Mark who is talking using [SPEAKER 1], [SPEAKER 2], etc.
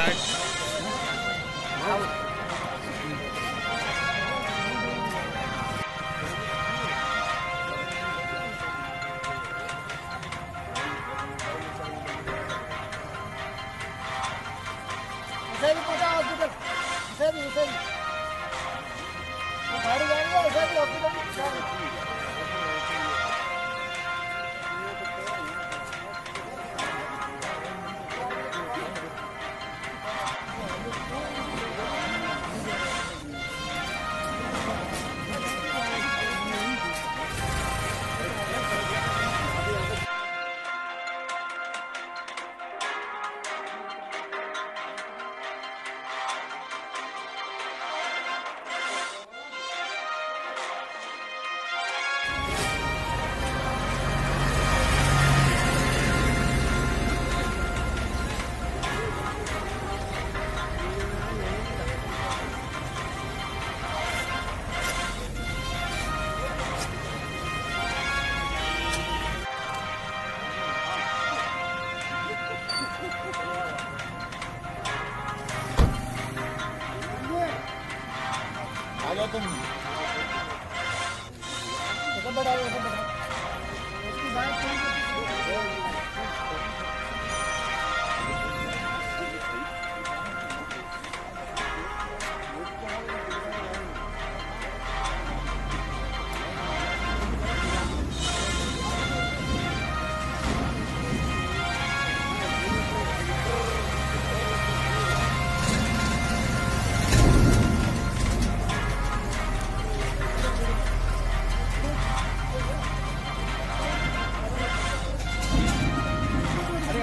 [SPEAKER 1] Bernardo. Consegue botar uma
[SPEAKER 2] आ जाओ तुम
[SPEAKER 1] उसे बढ़ाओ